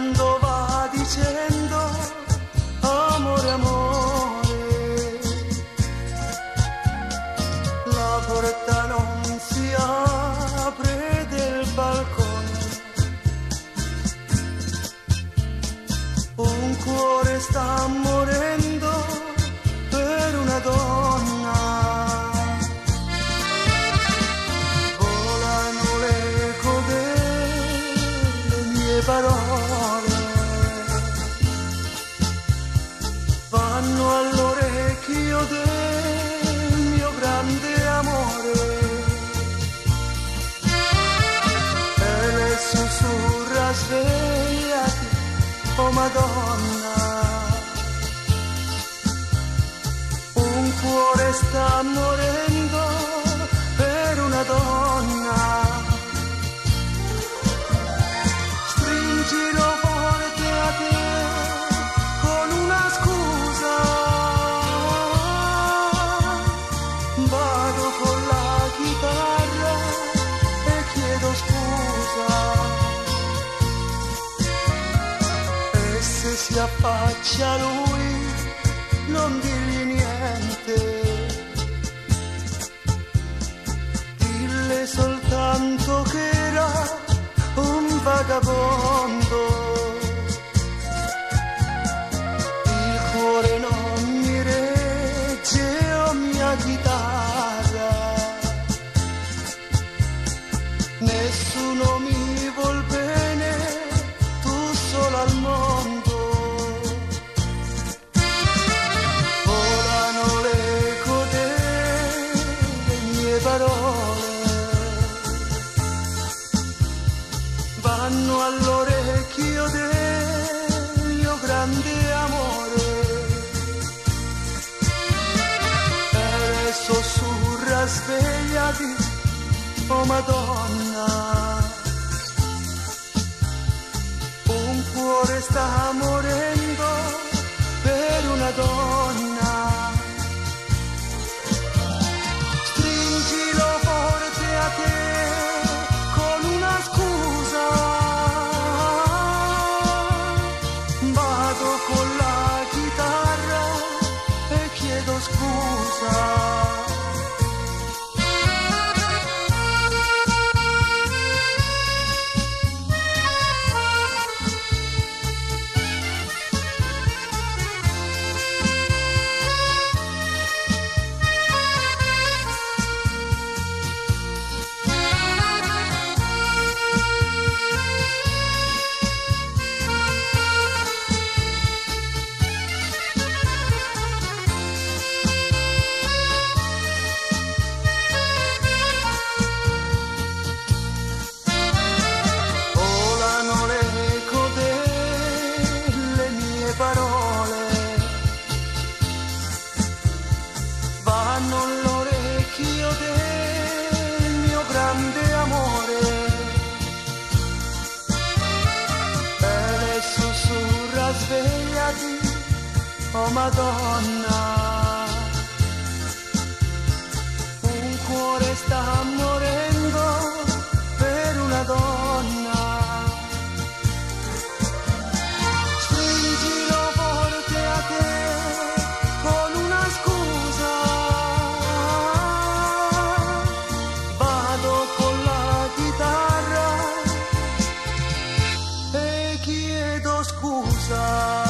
quando va dicendo amore amore la porta non si apre del balcone. Un cuore sta morendo per una donna. Parole. faccia lui non dire peccati, oh Madonna. Un cuore sta morendo per una donna. Stringilo forte a te con una scusa. Vado con la chitarra e chiedo scusa. grande amore. E le sussurra svegliati, oh Madonna. excusa.